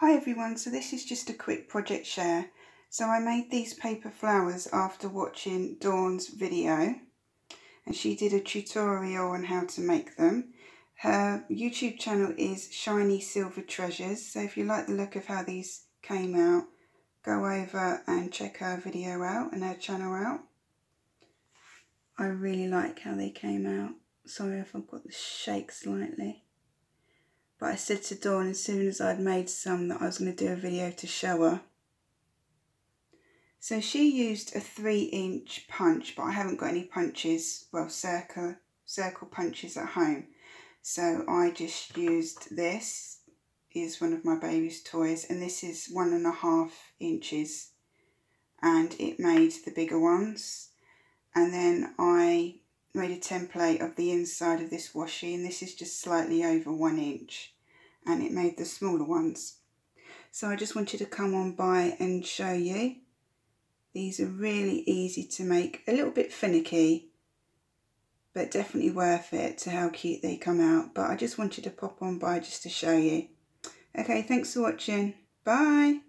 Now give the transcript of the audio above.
Hi everyone, so this is just a quick project share. So I made these paper flowers after watching Dawn's video and she did a tutorial on how to make them. Her YouTube channel is Shiny Silver Treasures, so if you like the look of how these came out, go over and check her video out and her channel out. I really like how they came out. Sorry if I've got the shake slightly. But I said to Dawn as soon as I'd made some that I was going to do a video to show her. So she used a three inch punch, but I haven't got any punches, well, circle, circle punches at home. So I just used this, is one of my baby's toys, and this is one and a half inches. And it made the bigger ones. And then I made a template of the inside of this washi and this is just slightly over one inch and it made the smaller ones. So I just wanted to come on by and show you. These are really easy to make, a little bit finicky, but definitely worth it to how cute they come out. But I just wanted to pop on by just to show you. Okay, thanks for watching. Bye.